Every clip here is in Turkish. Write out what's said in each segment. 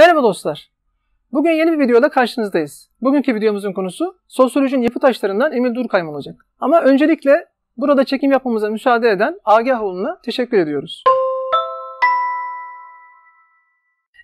Merhaba dostlar. Bugün yeni bir videoda karşınızdayız. Bugünkü videomuzun konusu sosyolojinin yapı taşlarından Emil Durkheim olacak. Ama öncelikle burada çekim yapmamıza müsaade eden Agahoğlu'na teşekkür ediyoruz.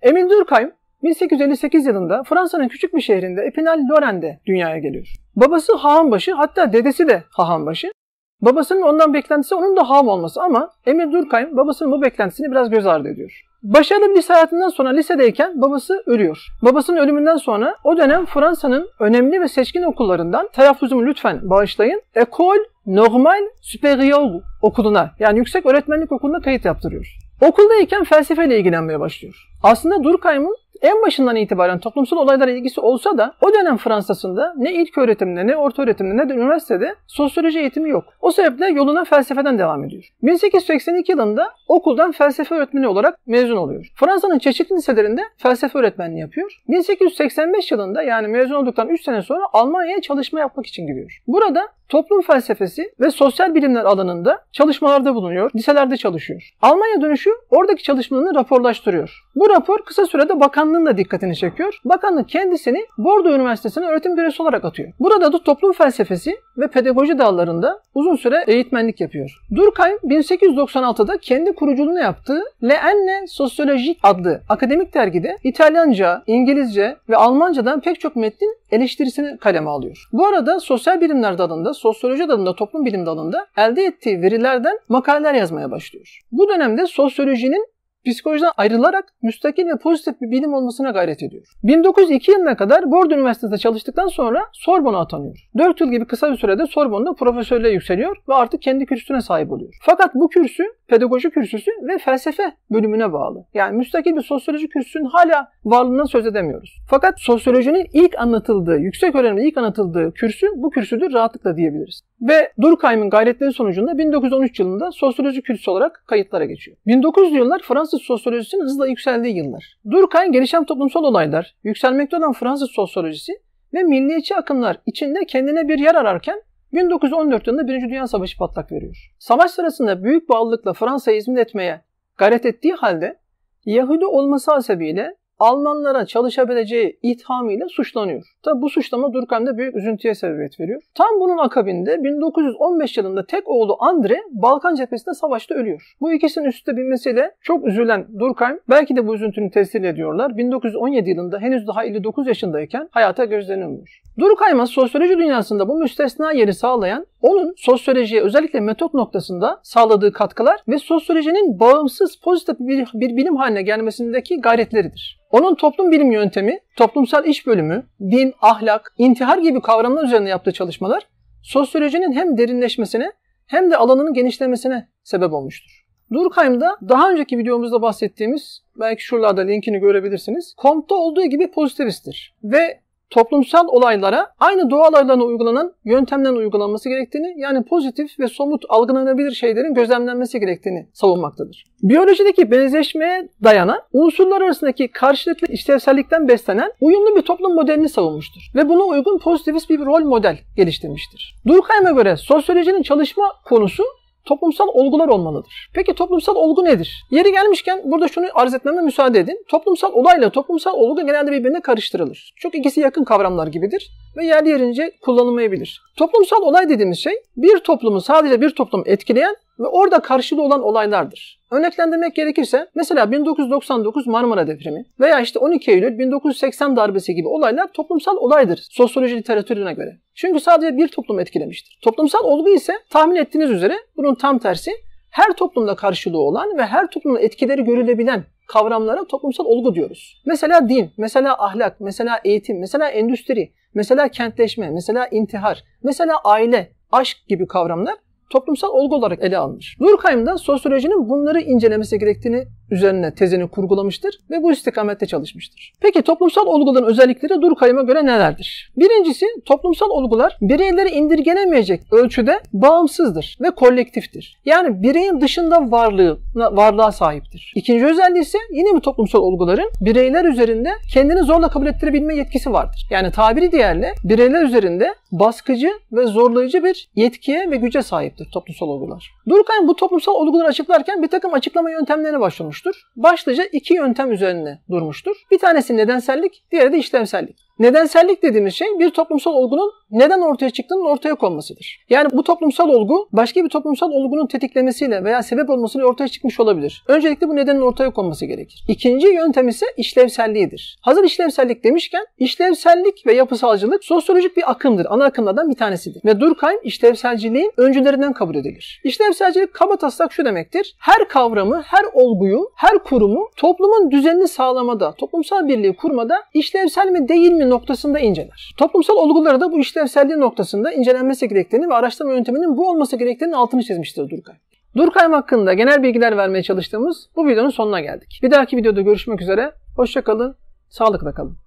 Emil Durkheim 1858 yılında Fransa'nın küçük bir şehrinde Epinal-Loren'de dünyaya geliyor. Babası Hahanbaşı hatta dedesi de Hahanbaşı. Babasının ondan beklentisi onun da Haham olması ama Emil Durkheim babasının bu beklentisini biraz göz ardı ediyor. Başarılı bir lise hayatından sonra lisedeyken babası ölüyor. Babasının ölümünden sonra o dönem Fransa'nın önemli ve seçkin okullarından telaffuzumu lütfen bağışlayın. École Normale Supérieure okuluna yani yüksek öğretmenlik okuluna kayıt yaptırıyor. Okuldayken felsefeyle ilgilenmeye başlıyor. Aslında Durkheim'ın en başından itibaren toplumsal olaylara ilgisi olsa da o dönem Fransa'sında ne ilk öğretimde ne orta öğretimde ne de üniversitede sosyoloji eğitimi yok. O sebeple yoluna felsefeden devam ediyor. 1882 yılında okuldan felsefe öğretmeni olarak mezun oluyor. Fransa'nın çeşitli liselerinde felsefe öğretmenliği yapıyor. 1885 yılında yani mezun olduktan 3 sene sonra Almanya'ya çalışma yapmak için gidiyor. Burada toplum felsefesi ve sosyal bilimler alanında çalışmalarda bulunuyor, liselerde çalışıyor. Almanya dönüşü oradaki çalışmalarını raporlaştırıyor. Bu rapor kısa sürede bakanlığın da dikkatini çekiyor. Bakanlık kendisini Bordeaux Üniversitesi'ne öğretim görevlisi olarak atıyor. Burada da toplum felsefesi ve pedagoji dallarında uzun süre eğitmenlik yapıyor. Durkheim 1896'da kendi kuruculuğunu yaptığı Le Enne Sociologique adlı akademik dergide İtalyanca, İngilizce ve Almancadan pek çok metnin eleştirisini kaleme alıyor. Bu arada sosyal bilimler dalında, sosyoloji dalında, toplum bilim dalında elde ettiği verilerden makaleler yazmaya başlıyor. Bu dönemde sosyolojinin psikolojiden ayrılarak müstakil ve pozitif bir bilim olmasına gayret ediyor. 1902 yılına kadar Bordeaux Üniversitesi'nde çalıştıktan sonra Sorbon'a atanıyor. 4 yıl gibi kısa bir sürede Sorbon'da profesörlüğe yükseliyor ve artık kendi kürsüsüne sahip oluyor. Fakat bu kürsü pedagoji kürsüsü ve felsefe bölümüne bağlı. Yani müstakil bir sosyoloji kürsüsünün hala varlığından söz edemiyoruz. Fakat sosyolojinin ilk anlatıldığı, yüksek öğrenimde ilk anlatıldığı kürsü bu kürsüdür rahatlıkla diyebiliriz. Ve Durkheim'in gayretleri sonucunda 1913 yılında sosyoloji kürsüsü olarak kayıtlara geçiyor. 1900'lü yıllar Fransız sosyolojisinin hızla yükseldiği yıllar. Durkheim gelişen toplumsal olaylar, yükselmekte olan Fransız sosyolojisi ve milliyetçi akımlar içinde kendine bir yer ararken 1914 yılında Birinci Dünya Savaşı patlak veriyor. Savaş sırasında büyük bağlılıkla Fransa'ya hizmet etmeye gayret ettiği halde Yahudi olması hasebiyle Almanlara çalışabileceği ithamıyla suçlanıyor. Tabi bu suçlama Durkheim'de büyük üzüntüye sebebiyet veriyor. Tam bunun akabinde 1915 yılında tek oğlu Andre Balkan cephesinde savaşta ölüyor. Bu ikisinin üstte binmesiyle çok üzülen Durkheim belki de bu üzüntünü tesir ediyorlar. 1917 yılında henüz daha 59 yaşındayken hayata gözlerini umuyor. Durkheim'a sosyoloji dünyasında bu müstesna yeri sağlayan onun sosyolojiye özellikle metot noktasında sağladığı katkılar ve sosyolojinin bağımsız pozitif bir, bir bilim haline gelmesindeki gayretleridir. Onun toplum bilim yöntemi, toplumsal iş bölümü, din, ahlak, intihar gibi kavramlar üzerine yaptığı çalışmalar sosyolojinin hem derinleşmesine hem de alanının genişlemesine sebep olmuştur. Durkheim'da daha önceki videomuzda bahsettiğimiz, belki şuralarda linkini görebilirsiniz, Comte'da olduğu gibi pozitivisttir. Ve toplumsal olaylara aynı doğa olaylarına uygulanan yöntemden uygulanması gerektiğini yani pozitif ve somut algılanabilir şeylerin gözlemlenmesi gerektiğini savunmaktadır. Biyolojideki benzeşmeye dayanan unsurlar arasındaki karşılıklı işlevsellikten beslenen uyumlu bir toplum modelini savunmuştur ve buna uygun pozitivist bir rol model geliştirmiştir. Durkheim'e göre sosyolojinin çalışma konusu toplumsal olgular olmalıdır. Peki toplumsal olgu nedir? Yeri gelmişken burada şunu arz etmeme müsaade edin. Toplumsal olayla toplumsal olgu genelde birbirine karıştırılır. Çok ikisi yakın kavramlar gibidir ve yerli yerince kullanılmayabilir. Toplumsal olay dediğimiz şey bir toplumu sadece bir toplum etkileyen ve orada karşılığı olan olaylardır. Örneklendirmek gerekirse mesela 1999 Marmara depremi veya işte 12 Eylül 1980 darbesi gibi olaylar toplumsal olaydır sosyoloji literatürüne göre. Çünkü sadece bir toplum etkilemiştir. Toplumsal olgu ise tahmin ettiğiniz üzere bunun tam tersi her toplumda karşılığı olan ve her toplumun etkileri görülebilen kavramlara toplumsal olgu diyoruz. Mesela din, mesela ahlak, mesela eğitim, mesela endüstri, mesela kentleşme, mesela intihar, mesela aile, aşk gibi kavramlar toplumsal olgu olarak ele almış. Durkheim da sosyolojinin bunları incelemesi gerektiğini üzerine tezini kurgulamıştır ve bu istikamette çalışmıştır. Peki toplumsal olguların özellikleri Durkheim'e göre nelerdir? Birincisi toplumsal olgular bireyleri indirgenemeyecek ölçüde bağımsızdır ve kolektiftir. Yani bireyin dışında varlığı, varlığa sahiptir. İkinci özelliği ise yine bu toplumsal olguların bireyler üzerinde kendini zorla kabul ettirebilme yetkisi vardır. Yani tabiri diğerle bireyler üzerinde baskıcı ve zorlayıcı bir yetkiye ve güce sahiptir toplumsal olgular. Durkheim bu toplumsal olguları açıklarken bir takım açıklama yöntemlerine başvurmuş olmuştur. Başlıca iki yöntem üzerine durmuştur. Bir tanesi nedensellik, diğeri de işlevsellik. Nedensellik dediğimiz şey bir toplumsal olgunun neden ortaya çıktığının ortaya konmasıdır. Yani bu toplumsal olgu başka bir toplumsal olgunun tetiklemesiyle veya sebep olmasıyla ortaya çıkmış olabilir. Öncelikle bu nedenin ortaya konması gerekir. İkinci yöntem ise işlevselliğidir. Hazır işlevsellik demişken işlevsellik ve yapısalcılık sosyolojik bir akımdır. Ana akımlardan bir tanesidir. Ve Durkheim işlevselciliğin öncülerinden kabul edilir. İşlevselcilik kaba taslak şu demektir. Her kavramı, her olguyu, her kurumu toplumun düzenini sağlamada, toplumsal birliği kurmada işlevsel mi değil mi noktasında inceler. Toplumsal olguları da bu işlevselliği noktasında incelenmesi gerektiğini ve araştırma yönteminin bu olması gerektiğinin altını çizmiştir Durkheim. Durkheim hakkında genel bilgiler vermeye çalıştığımız bu videonun sonuna geldik. Bir dahaki videoda görüşmek üzere. Hoşçakalın, sağlıkla kalın.